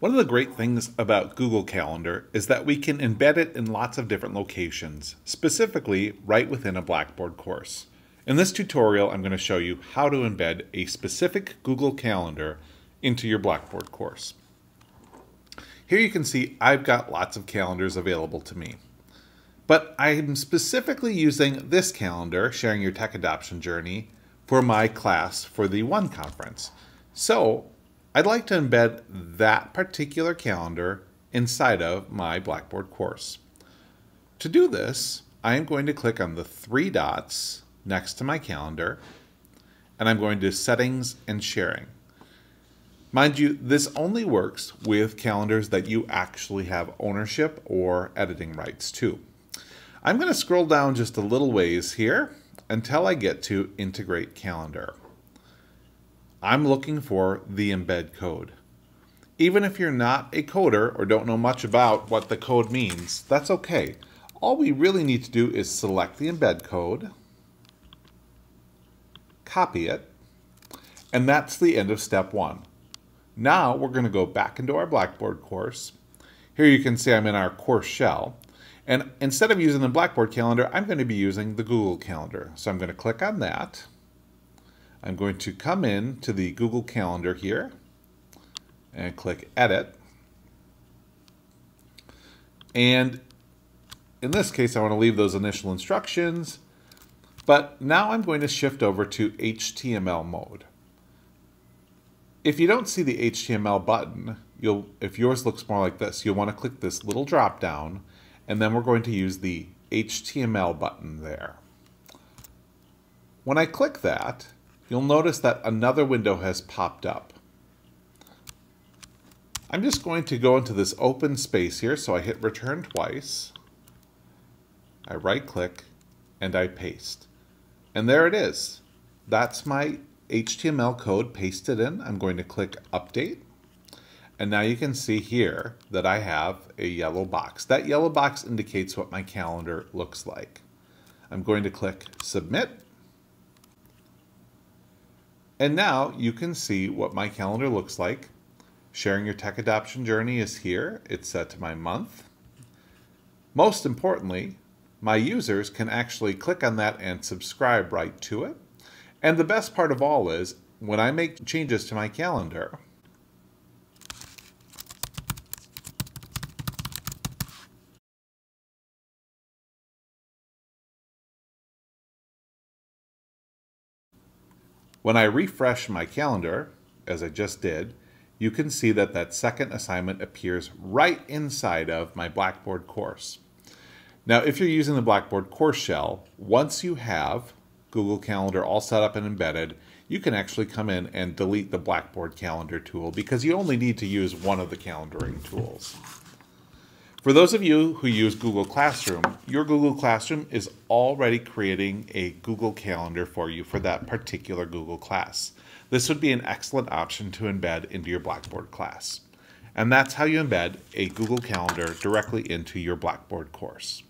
One of the great things about Google Calendar is that we can embed it in lots of different locations, specifically right within a Blackboard course. In this tutorial, I'm going to show you how to embed a specific Google Calendar into your Blackboard course. Here you can see I've got lots of calendars available to me. But I'm specifically using this calendar, Sharing Your Tech Adoption Journey, for my class for the ONE conference. So I'd like to embed that particular calendar inside of my Blackboard course. To do this, I am going to click on the three dots next to my calendar, and I'm going to Settings and Sharing. Mind you, this only works with calendars that you actually have ownership or editing rights to. I'm going to scroll down just a little ways here until I get to Integrate Calendar. I'm looking for the embed code. Even if you're not a coder or don't know much about what the code means, that's okay. All we really need to do is select the embed code, copy it, and that's the end of step one. Now we're going to go back into our Blackboard course. Here you can see I'm in our course shell. And instead of using the Blackboard calendar, I'm going to be using the Google Calendar. So I'm going to click on that. I'm going to come in to the Google Calendar here and click Edit. And in this case, I want to leave those initial instructions, but now I'm going to shift over to HTML mode. If you don't see the HTML button, you'll if yours looks more like this, you'll want to click this little drop down, and then we're going to use the HTML button there. When I click that, you'll notice that another window has popped up. I'm just going to go into this open space here, so I hit return twice. I right click and I paste. And there it is. That's my HTML code pasted in. I'm going to click update. And now you can see here that I have a yellow box. That yellow box indicates what my calendar looks like. I'm going to click submit and now you can see what my calendar looks like. Sharing your tech adoption journey is here. It's set to my month. Most importantly, my users can actually click on that and subscribe right to it. And the best part of all is when I make changes to my calendar, When I refresh my calendar, as I just did, you can see that that second assignment appears right inside of my Blackboard course. Now, if you're using the Blackboard course shell, once you have Google Calendar all set up and embedded, you can actually come in and delete the Blackboard Calendar tool because you only need to use one of the calendaring tools. For those of you who use Google Classroom, your Google Classroom is already creating a Google Calendar for you for that particular Google class. This would be an excellent option to embed into your Blackboard class. And that's how you embed a Google Calendar directly into your Blackboard course.